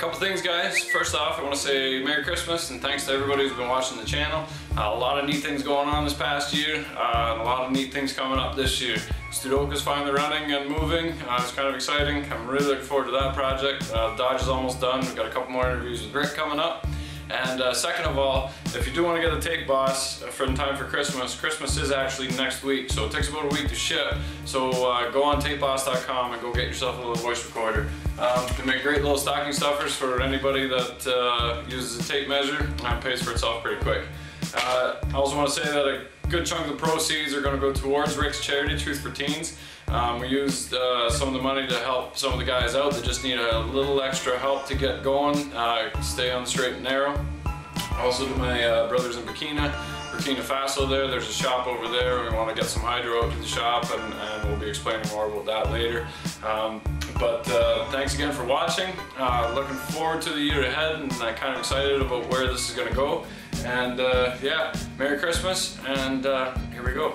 Couple things guys. First off, I want to say Merry Christmas and thanks to everybody who's been watching the channel. Uh, a lot of neat things going on this past year, uh, and a lot of neat things coming up this year. Studoka's finally running and moving. Uh, it's kind of exciting. I'm really looking forward to that project. Uh, Dodge is almost done. We've got a couple more interviews with Rick coming up. And uh, second of all, if you do want to get a tape boss for in time for Christmas, Christmas is actually next week, so it takes about a week to ship. So uh, go on tapeboss.com and go get yourself a little voice recorder. Um, they make great little stocking stuffers for anybody that uh, uses a tape measure and pays for itself pretty quick. I also want to say that a good chunk of the proceeds are going to go towards Rick's charity, Truth for Teens. Um, we used uh, some of the money to help some of the guys out that just need a little extra help to get going, uh, stay on the straight and narrow. Also to my uh, brothers in Burkina, Burkina Faso there, there's a shop over there. We want to get some hydro out to the shop and, and we'll be explaining more about that later. Um, but uh, thanks again for watching. Uh, looking forward to the year ahead and I'm kind of excited about where this is going to go. And uh, yeah, Merry Christmas and uh, here we go.